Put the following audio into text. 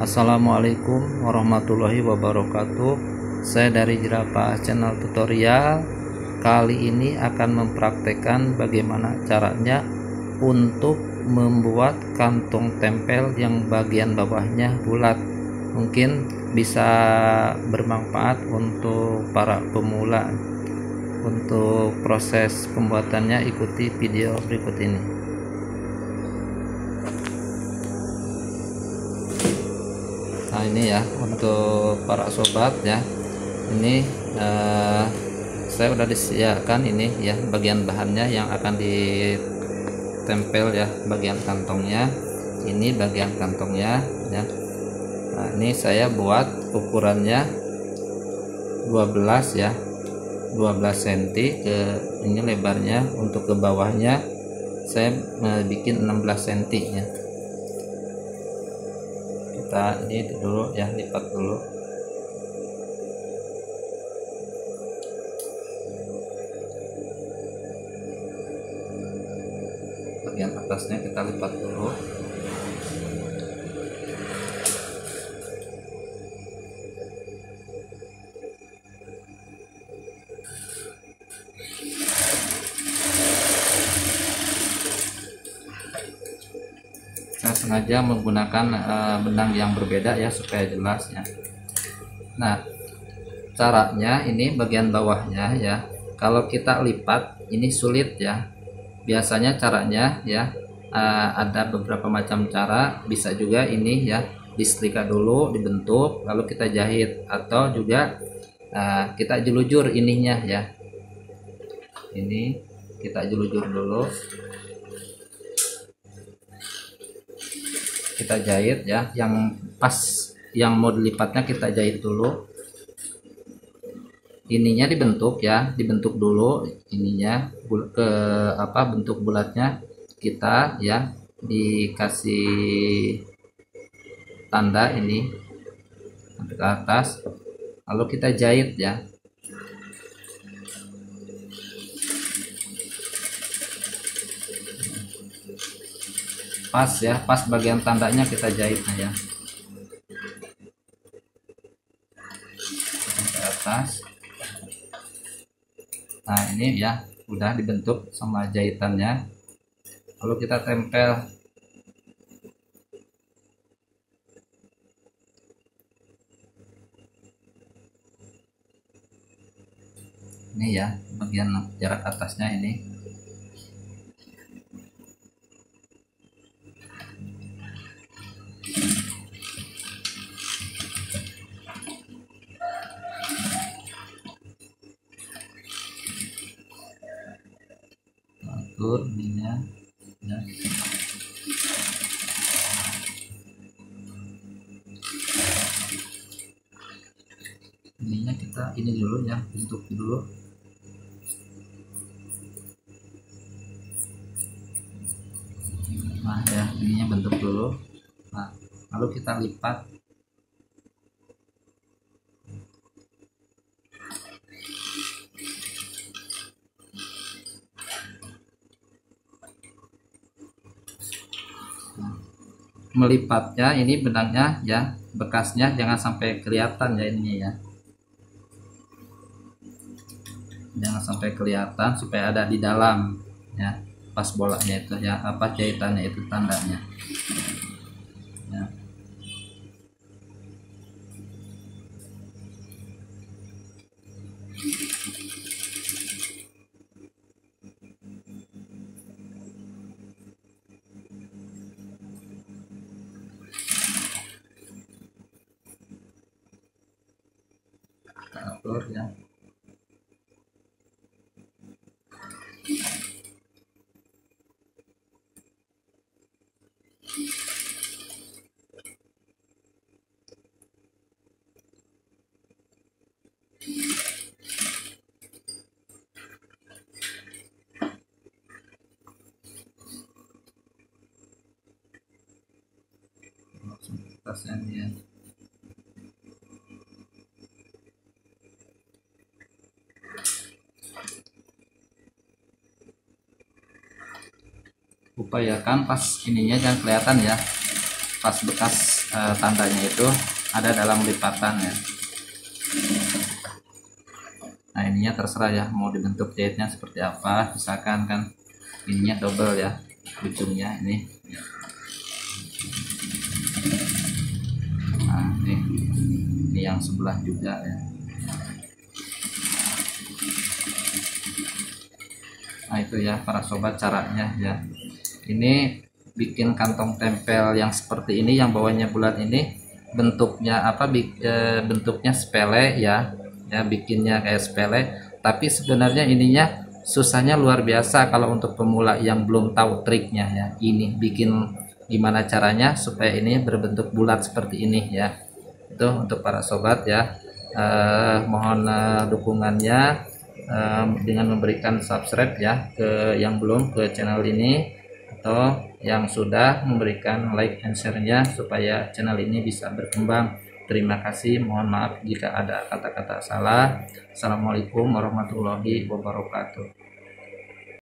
Assalamualaikum warahmatullahi wabarakatuh. Saya dari Jerapah Channel Tutorial. Kali ini akan mempraktekkan bagaimana caranya Untuk membuat kantong tempel yang bagian bawahnya bulat. Mungkin bisa bermanfaat untuk para pemula. Untuk proses pembuatannya ikuti video berikut ini nah ini ya untuk para sobat ya. Ini uh, saya udah disediakan ini ya bagian bahannya yang akan ditempel ya bagian kantongnya. Ini bagian kantongnya ya. Nah ini saya buat ukurannya 12 ya 12 cm ke ini lebarnya untuk ke bawahnya. Saya uh, bikin 16 cm ya kita ini dulu ya lipat dulu. Bagian atasnya kita lipat dulu sengaja menggunakan uh, benang yang berbeda ya supaya jelas ya. Nah caranya ini bagian bawahnya ya. Kalau kita lipat ini sulit ya. Biasanya caranya ya uh, ada beberapa macam cara. Bisa juga ini ya disetrika dulu dibentuk lalu kita jahit. Atau juga uh, kita jelujur ininya ya. Ini kita jelujur dulu kita jahit ya. Yang pas yang mau dilipatnya kita jahit dulu. Ininya dibentuk ya dibentuk dulu ininya ke apa bentuk bulatnya kita ya. Dikasih tanda ini sampai ke atas. Lalu kita jahit ya pas ya pas bagian tandanya kita jahit ya. Ke atas. Nah ini ya udah dibentuk sama jahitannya. Lalu kita tempel. Ini ya bagian jarak atasnya ini atur ininya ya ininya kita ini dulu ya bentuk dulu. Nah ya ininya bentuk dulu. Nah lalu kita lipat melipatnya ini benangnya ya bekasnya jangan sampai kelihatan ya ini ya. Jangan sampai kelihatan supaya ada di dalam ya pas bolanya itu ya apa jahitannya itu tandanya atur ya. Atasnya ya upayakan pas ininya jangan kelihatan ya. Pas bekas eh, tandanya itu ada dalam lipatan ya. Nah ininya terserah ya mau dibentuk jahitnya seperti apa misalkan kan ininya double ya ujungnya ini. Nah ini ini yang sebelah juga ya. Nah itu ya para sobat caranya ya ini bikin kantong tempel yang seperti ini yang bawahnya bulat ini bentuknya apa e, bentuknya sepele ya ya bikinnya kayak sepele. Tapi sebenarnya ininya susahnya luar biasa kalau untuk pemula yang belum tahu triknya ya. Ini bikin gimana caranya supaya ini berbentuk bulat seperti ini ya. Itu untuk para sobat ya. Eh, mohon eh, dukungannya eh, dengan memberikan subscribe ya ke yang belum ke channel ini atau yang sudah memberikan like and share-nya supaya channel ini bisa berkembang Terima kasih, mohon maaf jika ada kata-kata salah. Assalamualaikum warahmatullahi wabarakatuh.